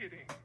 kidding.